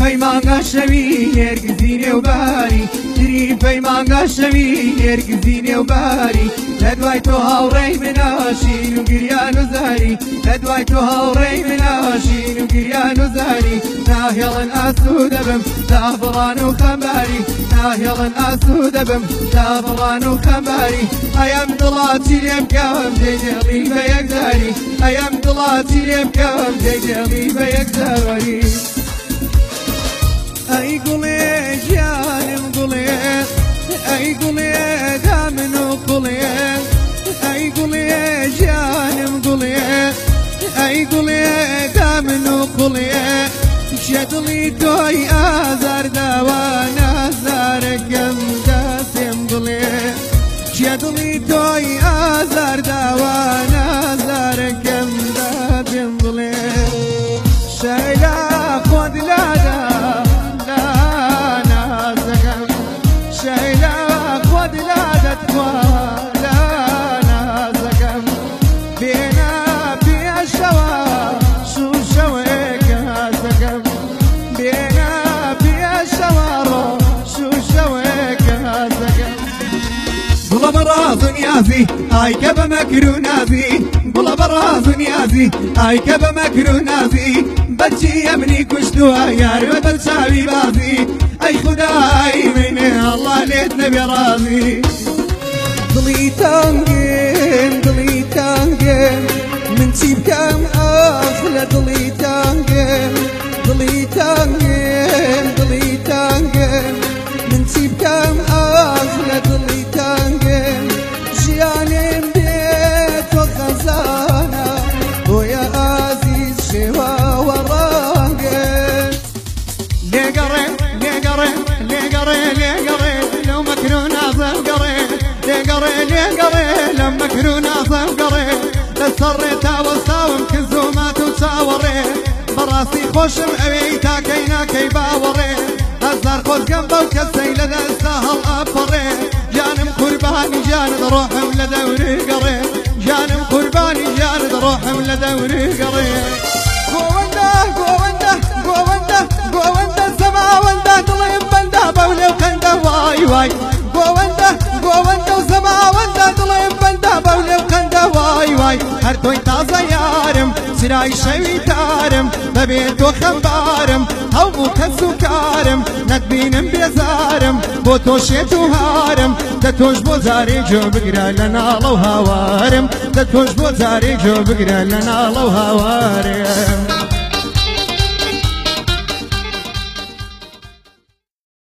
پەیمانگا شەوی هێرگزینێ و باری گری پەیمانگا شەوی هێرگزینێ و باری لە دوای تۆ هاوڕێی مناشین و گریان و زاری لە دوای تۆ هاوڕێی مناشین و گریان و زاری ناهێڵن ئاسو دەبم تا بڵان و خەمباری ناهێڵن ئاسو دەبم تا بڵان و خەمباری ئەم دڵاتی لێم کەم دەجێڵی بە یەکداری ئەم دڵاتی لێم کەم دەجێڵی بە یەکداری ای گلی جانم گلی ای گلی دامنو گلی ای گلی جانم ای توی آزار دستم نافي هاي كبا مكرو نافي بلا برافن يافي هاي كبا نافي بجي يمني كشتوا يا رب بلساوي بافي اي خداي من الله ليت نبي رافي ضلي تانگێم ضلي تانگێم من تيب بکەم ئاخ ضلي دڵی ضلي دڵی ضلي دڵی سريتا وساوم كزو ما وتاوري براسي خوشم اوي كينا كي باوري هزار خوز قنبو كسي لدى السهل أفري جانم قرباني جاند روحم لدوري قري جانم قرباني جاند روحم لدوري قري وای هەر تۆی تازە یارم سرای شەوی تارم بەبێت تۆ خەمبارم هەوو کەس و کارم نەتبینم بێزارم بۆ تۆ شێت و هارم دە تۆش بۆ جارێ جۆ بگرە لە ناڵە و هاوارم دە تۆش بۆ جارێ جۆ بگرە لە ناڵە و هاوارم